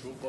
Chupa,